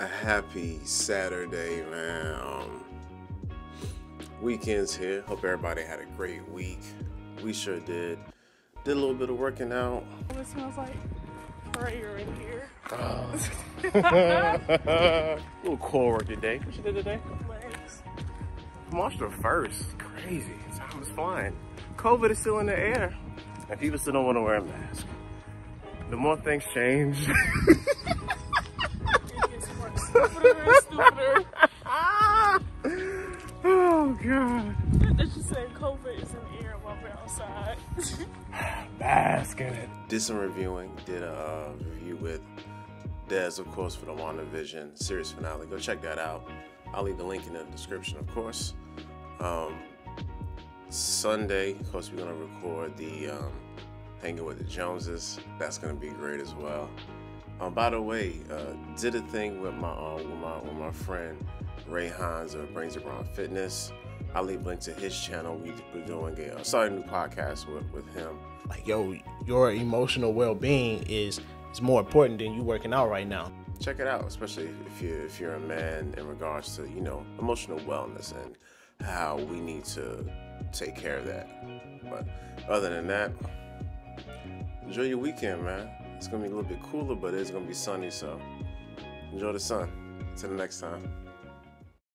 a happy Saturday, man. Um, weekend's here. Hope everybody had a great week. We sure did. Did a little bit of working out. Oh, It smells like prayer in here. a little core work today. What you did today? Legs. March the first. Crazy. Time is flying. COVID is still in the air, and people still don't want to wear a mask. The more things change. god. Just say COVID is in the air while we're outside. Bask in it. Did some reviewing. Did a uh, review with Dez, of course, for the WandaVision series finale. Go check that out. I'll leave the link in the description, of course. Um, Sunday, of course, we're gonna record the um, Hanging with the Joneses. That's gonna be great as well. Um, by the way, uh, did a thing with my uh, with my with my friend Ray Hines of Brains Around Fitness. I'll leave a link to his channel. We, we're doing a uh, starting new podcast with, with him. Like, yo, your emotional well-being is is more important than you working out right now. check it out, especially if you if you're a man in regards to you know emotional wellness and how we need to take care of that. But other than that, enjoy your weekend, man. It's gonna be a little bit cooler, but it's gonna be sunny, so enjoy the sun. Till the next time.